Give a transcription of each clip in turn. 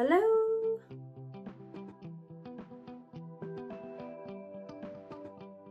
Hello?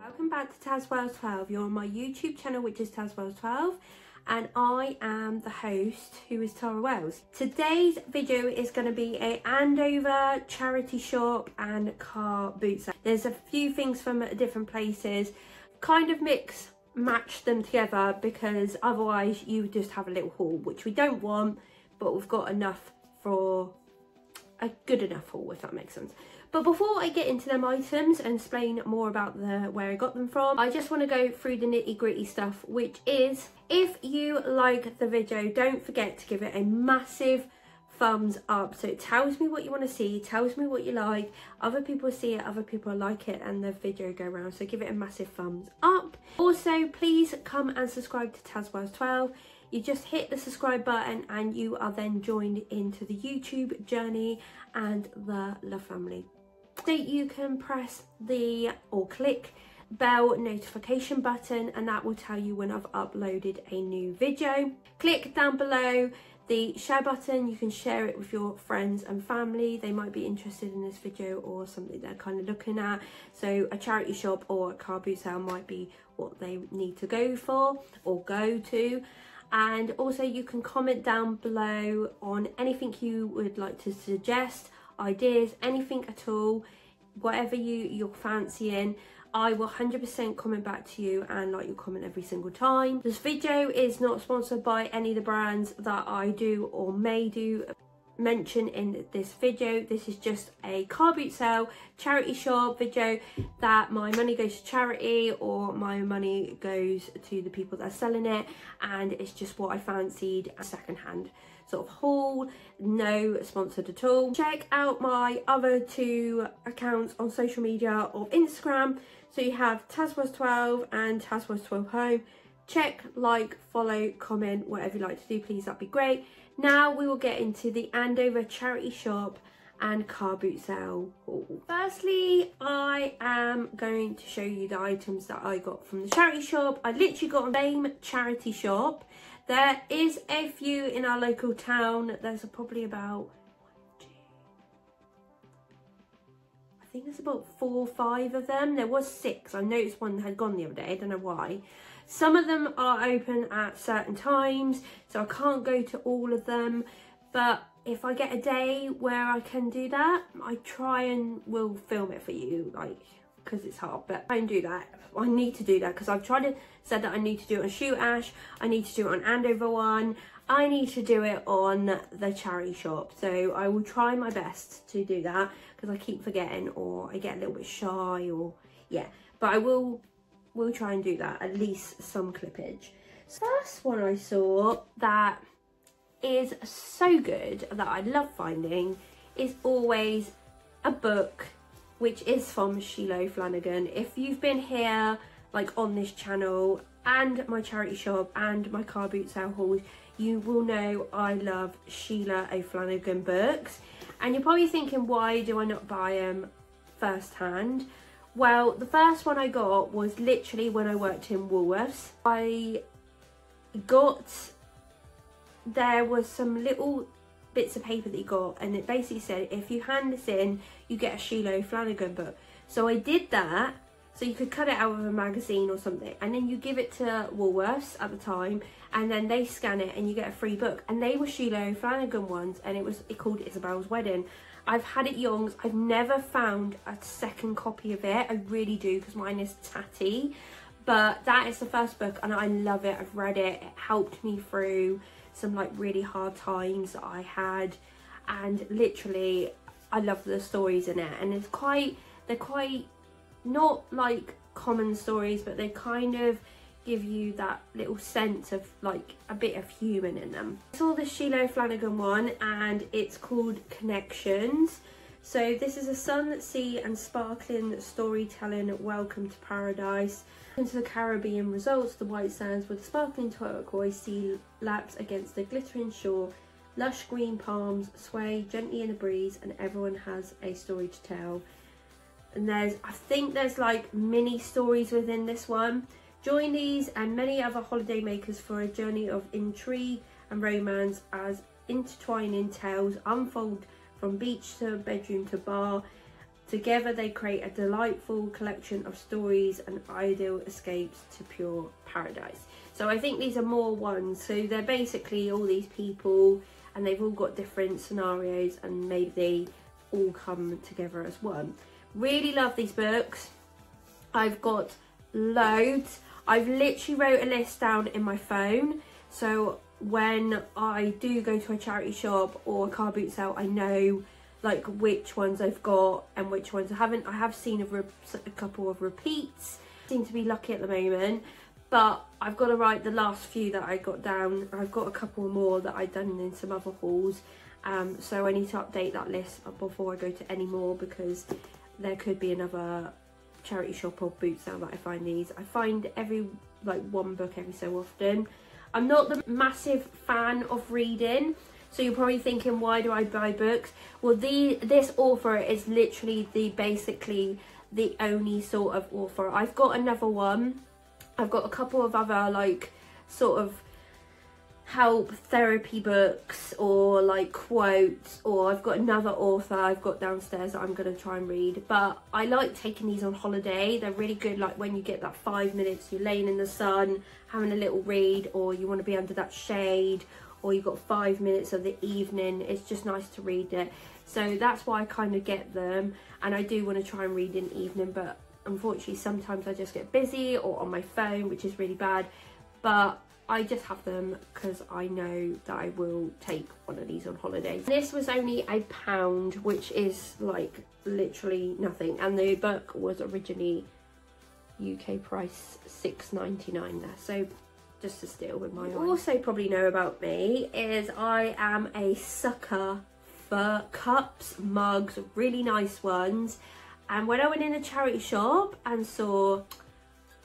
Welcome back to Tazwells12. You're on my YouTube channel, which is Tazwells12, and I am the host, who is Tara Wells. Today's video is going to be a Andover charity shop and car boot sale. There's a few things from different places, kind of mix match them together because otherwise you just have a little haul, which we don't want, but we've got enough for a good enough haul if that makes sense. But before I get into them items and explain more about the where I got them from, I just want to go through the nitty gritty stuff, which is if you like the video, don't forget to give it a massive thumbs up. So it tells me what you want to see tells me what you like. Other people see it other people like it and the video go around so give it a massive thumbs up. Also please come and subscribe to Tazwells 12 you just hit the subscribe button and you are then joined into the YouTube journey and the Love family. So you can press the or click bell notification button and that will tell you when I've uploaded a new video. Click down below the share button, you can share it with your friends and family. They might be interested in this video or something they're kind of looking at. So a charity shop or a car boot sale might be what they need to go for or go to and also you can comment down below on anything you would like to suggest ideas anything at all whatever you you're fancying I will 100% comment back to you and like your comment every single time. This video is not sponsored by any of the brands that I do or may do mention in this video. This is just a car boot sale charity shop video that my money goes to charity or my money goes to the people that are selling it. And it's just what I fancied a second-hand sort of haul. No sponsored at all. Check out my other two accounts on social media or Instagram. So you have Tazwells12 and Tazwells12 home. Check like follow comment whatever you like to do please. That'd be great now we will get into the Andover charity shop and car boot sale haul. Firstly, I am going to show you the items that I got from the charity shop. I literally got a same charity shop. There is a few in our local town. There's probably about I think there's about four or five of them. There was six. I noticed one had gone the other day. I don't know why. Some of them are open at certain times, so I can't go to all of them. But if I get a day where I can do that, I try and will film it for you, like, because it's hard. But I can do that. I need to do that because I've tried to said that I need to do it on Shootash. I need to do it on Andover one. I need to do it on the charity shop. So I will try my best to do that because I keep forgetting or I get a little bit shy or yeah. But I will will try and do that, at least some clippage. First one I saw that is so good that I love finding is always a book which is from Sheila O'Flanagan. If you've been here like on this channel and my charity shop and my car boot sale hauls, you will know I love Sheila O'Flanagan books. And you're probably thinking, why do I not buy them first hand? Well, the first one I got was literally when I worked in Woolworths. I got, there was some little bits of paper that you got and it basically said if you hand this in, you get a Sheila O'Flanagan book. So I did that so you could cut it out of a magazine or something and then you give it to Woolworths at the time and then they scan it and you get a free book and they were Sheila O'Flanagan ones and it was it called Isobel's Wedding I've had it Young's. I've never found a second copy of it. I really do because mine is tatty. But that is the first book and I love it. I've read it. It helped me through some like really hard times that I had. And literally, I love the stories in it. And it's quite, they're quite not like common stories, but they kind of give you that little sense of like a bit of human in them. I saw the Sheila Flanagan one and it's called Connections. So this is a sun, sea and sparkling storytelling welcome to paradise. Into the Caribbean results, the white sands with sparkling turquoise sea laps against the glittering shore. Lush green palms sway gently in the breeze and everyone has a story to tell. And there's, I think there's like mini stories within this one. Join these and many other holiday makers for a journey of intrigue and romance as intertwining tales unfold from beach to bedroom to bar. Together they create a delightful collection of stories and ideal escapes to pure paradise. So I think these are more ones. So they're basically all these people and they've all got different scenarios and maybe they all come together as one. Really love these books. I've got loads. I've literally wrote a list down in my phone. So when I do go to a charity shop or a car boot sale, I know like which ones I've got and which ones I haven't. I have seen a, a couple of repeats. Seem to be lucky at the moment, but I've got to write the last few that I got down. I've got a couple more that I've done in some other hauls. Um, so I need to update that list before I go to any more because there could be another charity shop or boot sale that I find these. I find every like one book every so often. I'm not the massive fan of reading. So you're probably thinking, why do I buy books? Well, the this author is literally the basically the only sort of author. I've got another one. I've got a couple of other like sort of help therapy books or like quotes or I've got another author I've got downstairs that I'm going to try and read. But I like taking these on holiday. They're really good like when you get that five minutes you're laying in the sun having a little read or you want to be under that shade or you've got five minutes of the evening. It's just nice to read it. So that's why I kind of get them. And I do want to try and read in the evening but unfortunately sometimes I just get busy or on my phone which is really bad. But I just have them because I know that I will take one of these on holiday. This was only a pound, which is like literally nothing. And the book was originally UK price six ninety nine there. So just to steal with my eyes. Also probably know about me is I am a sucker for cups, mugs, really nice ones. And when I went in a charity shop and saw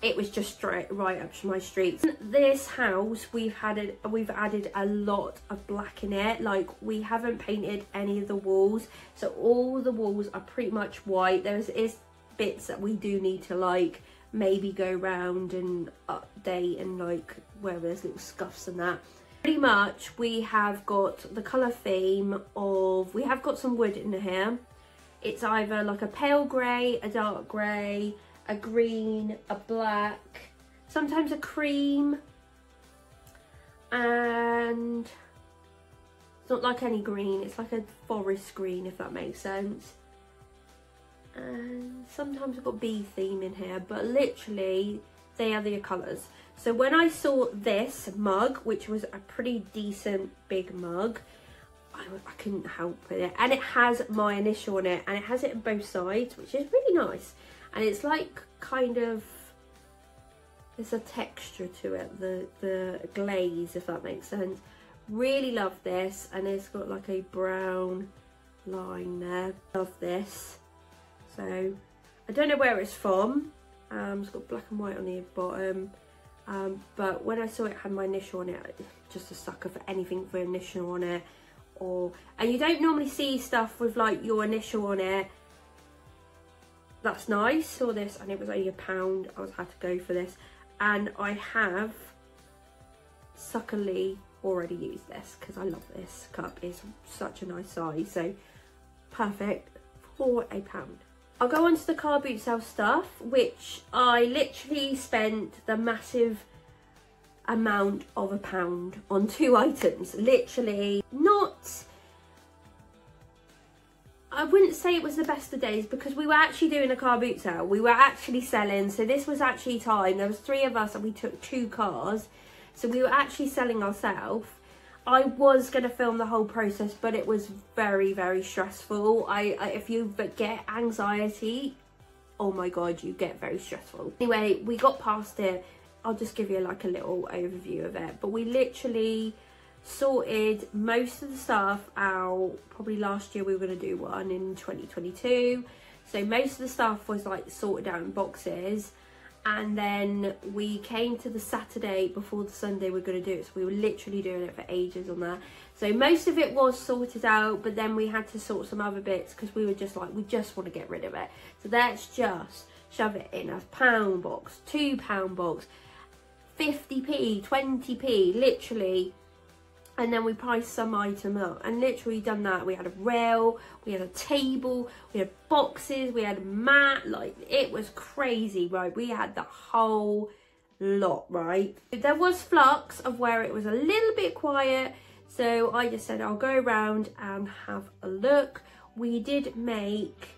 it was just straight right up to my street. This house, we've had it, we've added a lot of black in it. Like we haven't painted any of the walls, so all the walls are pretty much white. There's is bits that we do need to like maybe go round and update and like where there's little scuffs and that. Pretty much we have got the colour theme of, we have got some wood in here. It's either like a pale grey, a dark grey, a green, a black, sometimes a cream, and it's not like any green, it's like a forest green if that makes sense. And sometimes I've got bee theme in here, but literally they are the colours. So when I saw this mug, which was a pretty decent big mug, I, I couldn't help with it. And it has my initial on it, and it has it on both sides, which is really nice and it's like kind of there's a texture to it the the glaze if that makes sense. Really love this and it's got like a brown line there. Love this. So I don't know where it's from. Um, it's got black and white on the bottom. Um, but when I saw it had my initial on it just a sucker for anything for initial on it or and you don't normally see stuff with like your initial on it that's nice saw this and it was only a pound I was had to go for this. And I have suckerly already used this because I love this cup it's such a nice size so perfect for a pound. I'll go on to the car boot sale stuff which I literally spent the massive amount of a pound on two items literally not wouldn't say it was the best of days because we were actually doing a car boot sale. We were actually selling. So this was actually time. There was three of us and we took two cars. So we were actually selling ourselves. I was going to film the whole process, but it was very, very stressful. I, I If you get anxiety, oh my God, you get very stressful. Anyway, we got past it. I'll just give you like a little overview of it. But we literally sorted most of the stuff out. Probably last year we were going to do one in 2022 so most of the stuff was like sorted out in boxes. And then we came to the Saturday before the Sunday we are going to do it. So we were literally doing it for ages on that. So most of it was sorted out but then we had to sort some other bits because we were just like we just want to get rid of it. So let's just shove it in a pound box two pound box 50p 20p literally and then we priced some item up. And literally done that we had a rail we had a table we had boxes we had a mat like it was crazy right? We had the whole lot right? There was flux of where it was a little bit quiet so i just said i'll go around and have a look. We did make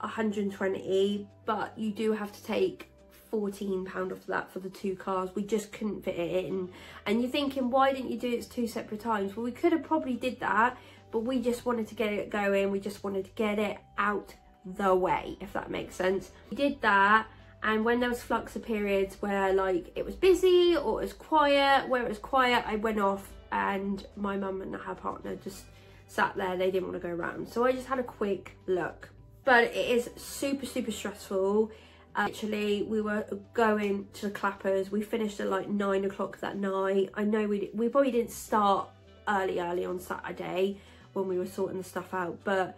120 but you do have to take 14 pound off that for the two cars. We just couldn't fit it in. And you're thinking why didn't you do it two separate times? Well we could have probably did that but we just wanted to get it going. We just wanted to get it out the way if that makes sense. We did that and when there was flux of periods where like it was busy or it was quiet where it was quiet i went off and my mum and her partner just sat there. They didn't want to go around. So i just had a quick look. But it is super super stressful actually we were going to clappers. We finished at like nine o'clock that night. I know we we probably didn't start early early on saturday when we were sorting the stuff out but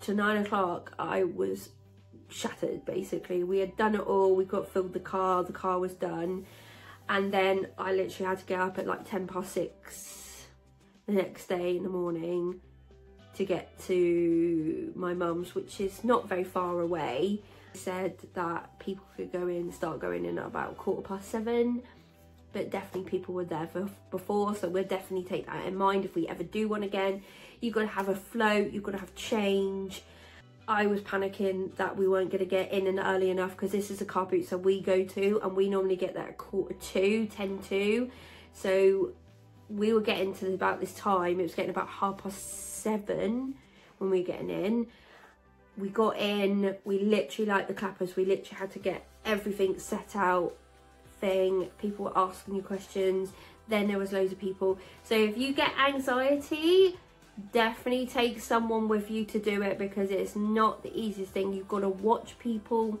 to nine o'clock i was shattered basically. We had done it all. We got filled the car. The car was done. And then i literally had to get up at like 10 past six the next day in the morning to get to my mum's which is not very far away said that people could go in, start going in at about quarter past seven, but definitely people were there for, before, so we'll definitely take that in mind if we ever do one again. You've got to have a float, you've got to have change. I was panicking that we weren't going to get in and early enough because this is a car boot so we go to and we normally get there at quarter two, ten two. So we were getting to about this time, it was getting about half past seven when we were getting in we got in, we literally, like the clappers, we literally had to get everything set out thing. People were asking you questions. Then there was loads of people. So if you get anxiety, definitely take someone with you to do it because it's not the easiest thing. You've got to watch people.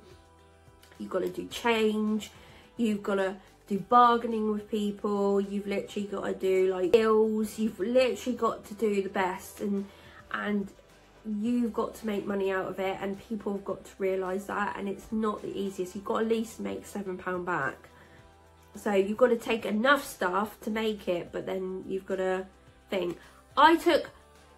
You've got to do change. You've got to do bargaining with people. You've literally got to do like deals. You've literally got to do the best and and you've got to make money out of it and people have got to realise that and it's not the easiest. You've got to at least make £7 back. So you've got to take enough stuff to make it but then you've got to think. I took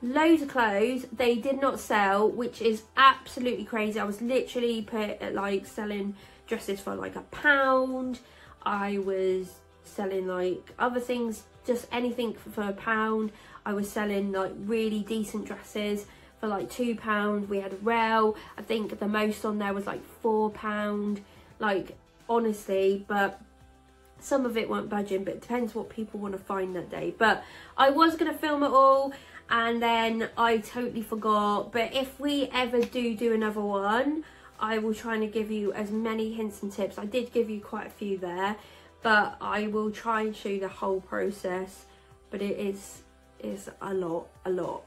loads of clothes they did not sell which is absolutely crazy i was literally put uh, like selling dresses for like a pound i was selling like other things just anything for a pound i was selling like really decent dresses for like two pound. We had a rail i think the most on there was like four pound. Like honestly but some of it weren't budging but it depends what people want to find that day. But i was going to film it all and then i totally forgot. But if we ever do do another one i will try and give you as many hints and tips. I did give you quite a few there but i will try and show you the whole process. But it is is a lot a lot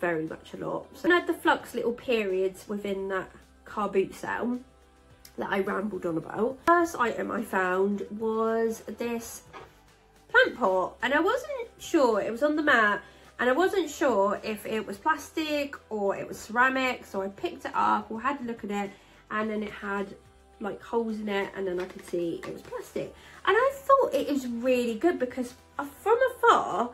very much a lot. So I had the flux little periods within that car boot sale that I rambled on about. First item I found was this plant pot and I wasn't sure, it was on the mat and I wasn't sure if it was plastic or it was ceramic so I picked it up or had a look at it and then it had like holes in it and then I could see it was plastic and I thought it is really good because uh, from afar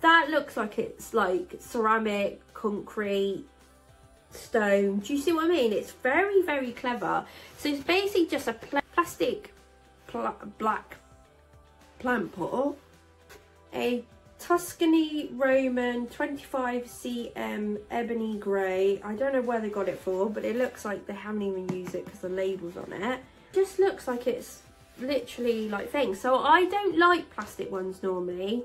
that looks like it's like ceramic, concrete, stone. Do you see what I mean? It's very, very clever. So it's basically just a pl plastic pl black plant pot, a Tuscany Roman 25 cm ebony grey. I don't know where they got it for, but it looks like they haven't even used it because the label's on it. Just looks like it's literally like things. So I don't like plastic ones normally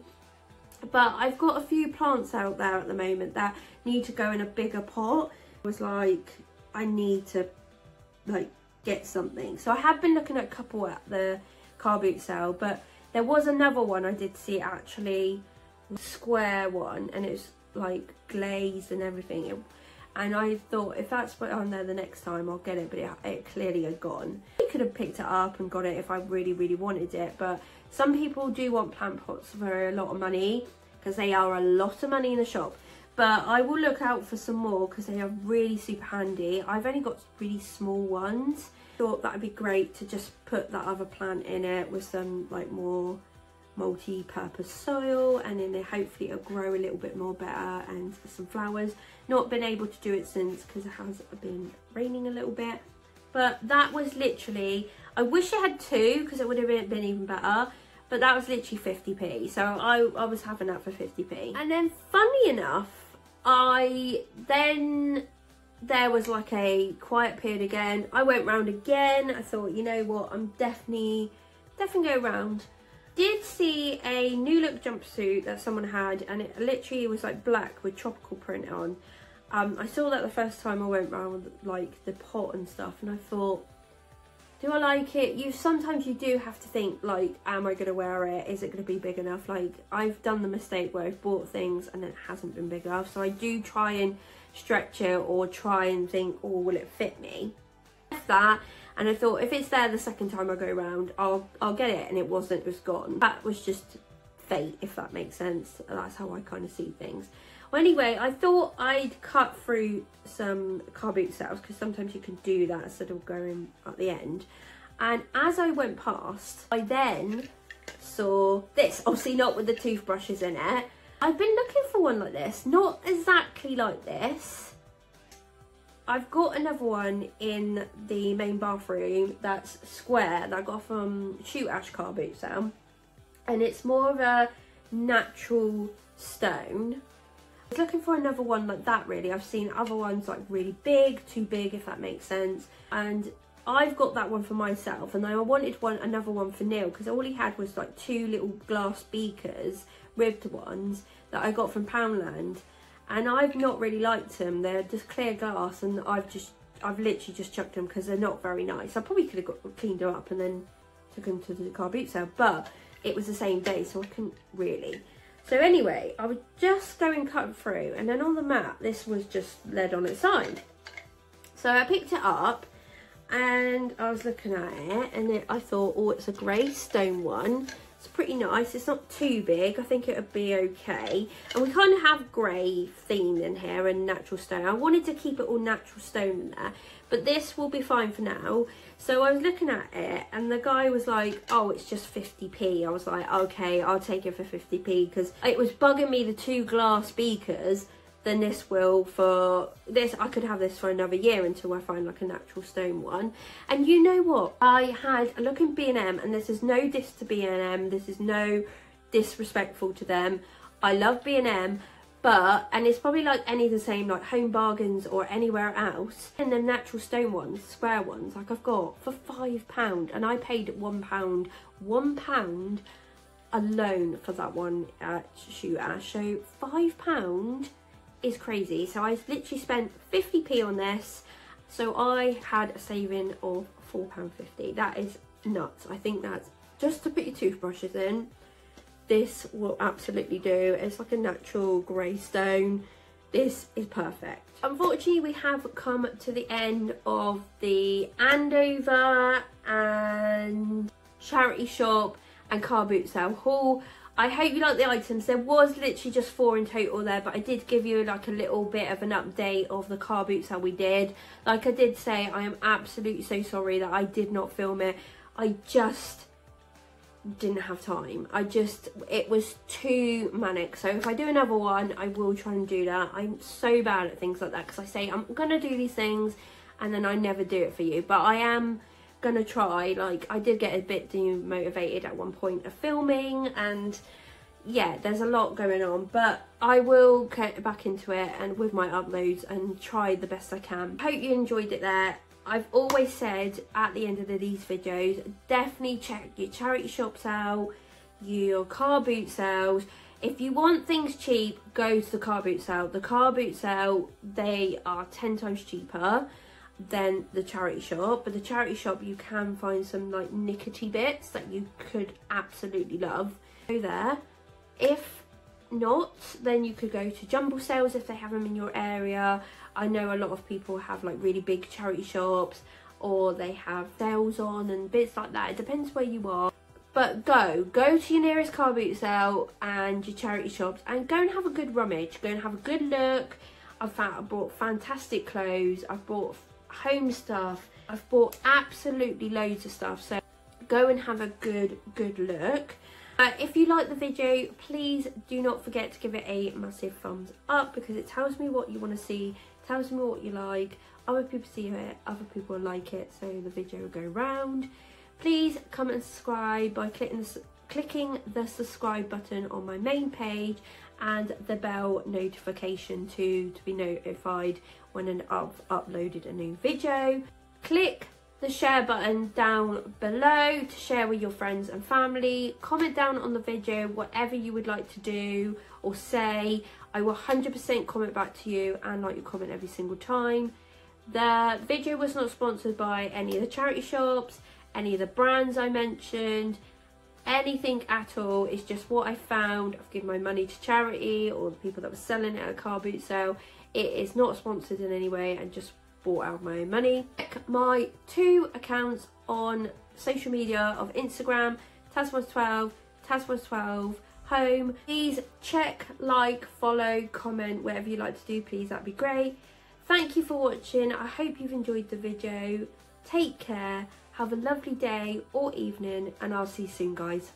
but I've got a few plants out there at the moment that need to go in a bigger pot. I was like, I need to like get something. So I have been looking at a couple at the car boot sale, but there was another one I did see actually, square one, and it's like glazed and everything. It, and I thought if that's put on there the next time I'll get it but it, it clearly had gone. I could have picked it up and got it if I really really wanted it but some people do want plant pots for a lot of money because they are a lot of money in the shop. But I will look out for some more because they are really super handy. I've only got really small ones. Thought that would be great to just put that other plant in it with some like more multi-purpose soil and then they hopefully it'll grow a little bit more better and some flowers not been able to do it since because it has been raining a little bit but that was literally I wish I had two because it would have been, been even better but that was literally 50p so I, I was having that for 50p and then funny enough I then there was like a quiet period again. I went round again. I thought you know what? I'm definitely definitely go round. Did see a new look jumpsuit that someone had and it literally was like black with tropical print on. Um, I saw that the first time I went round like the pot and stuff and I thought do I like it? You sometimes you do have to think like, am I gonna wear it? Is it gonna be big enough? Like I've done the mistake where I've bought things and it hasn't been big enough. So I do try and stretch it or try and think, oh, will it fit me? That and I thought if it's there the second time I go around, I'll I'll get it. And it wasn't. It was gone. That was just fate, if that makes sense. That's how I kind of see things. Well, anyway, I thought I'd cut through some car boot sales because sometimes you can do that instead of going at the end. And as I went past, I then saw this, obviously not with the toothbrushes in it. I've been looking for one like this, not exactly like this. I've got another one in the main bathroom that's square that I got from Shootash car boot sale. And it's more of a natural stone was looking for another one like that really. I've seen other ones like really big, too big if that makes sense. And I've got that one for myself and I wanted one another one for Neil because all he had was like two little glass beakers, ribbed ones that I got from Poundland and I've not really liked them. They're just clear glass and I've just I've literally just chucked them because they're not very nice. I probably could have got, cleaned them up and then took them to the car boot sale but it was the same day so I couldn't really. So anyway, I was just going cut through and then on the map, this was just led on its side. So I picked it up and I was looking at it and it, I thought, oh, it's a grey stone one. It's pretty nice. It's not too big. I think it would be okay. And we kind of have grey theme in here and natural stone. I wanted to keep it all natural stone in there, but this will be fine for now. So I was looking at it and the guy was like, oh, it's just 50p. I was like, okay, I'll take it for 50p because it was bugging me the two glass beakers then this will for this. I could have this for another year until I find like a natural stone one. And you know what? I had a look in B&M and this is no diss to B&M this is no disrespectful to them. I love B&M but and it's probably like any of the same like home bargains or anywhere else. And the natural stone ones square ones like i've got for five pound and i paid one pound one pound alone for that one at Shootash. So five pound is crazy so i literally spent 50p on this so i had a saving of four pound 50 that is nuts i think that's just to put your toothbrushes in this will absolutely do. It's like a natural grey stone. This is perfect. Unfortunately, we have come to the end of the Andover and charity shop and car boot sale haul. I hope you like the items. There was literally just four in total there, but I did give you like a little bit of an update of the car boots that we did. Like I did say, I am absolutely so sorry that I did not film it. I just didn't have time. I just, it was too manic. So if I do another one, I will try and do that. I'm so bad at things like that because I say I'm going to do these things and then I never do it for you. But I am to try. Like, I did get a bit demotivated at one point of filming and yeah, there's a lot going on. But I will get back into it and with my uploads and try the best I can. Hope you enjoyed it there. I've always said at the end of these videos, definitely check your charity shops out, your car boot sales. If you want things cheap, go to the car boot sale. The car boot sale, they are 10 times cheaper than the charity shop. But the charity shop, you can find some like nickety bits that you could absolutely love. Go there. If not, then you could go to jumble sales if they have them in your area. I know a lot of people have like really big charity shops or they have sales on and bits like that. It depends where you are. But go, go to your nearest car boot sale and your charity shops and go and have a good rummage. Go and have a good look. I've found I bought fantastic clothes. I've bought home stuff. I've bought absolutely loads of stuff. So go and have a good, good look. But if you like the video, please do not forget to give it a massive thumbs up because it tells me what you want to see, tells me what you like. Other people see it, other people like it, so the video will go round. Please comment and subscribe by clicking the, clicking the subscribe button on my main page and the bell notification to, to be notified when I've uploaded a new video. Click the share button down below to share with your friends and family. Comment down on the video whatever you would like to do or say. I will 100% comment back to you and like your comment every single time. The video was not sponsored by any of the charity shops, any of the brands I mentioned, anything at all. It's just what I found. I've given my money to charity or the people that were selling it at a car boot sale. It is not sponsored in any way and just bought out my own money. Check my two accounts on social media of Instagram, Taz12, Taz12 home. Please check, like, follow, comment, whatever you like to do, please, that'd be great. Thank you for watching. I hope you've enjoyed the video. Take care, have a lovely day or evening, and I'll see you soon, guys.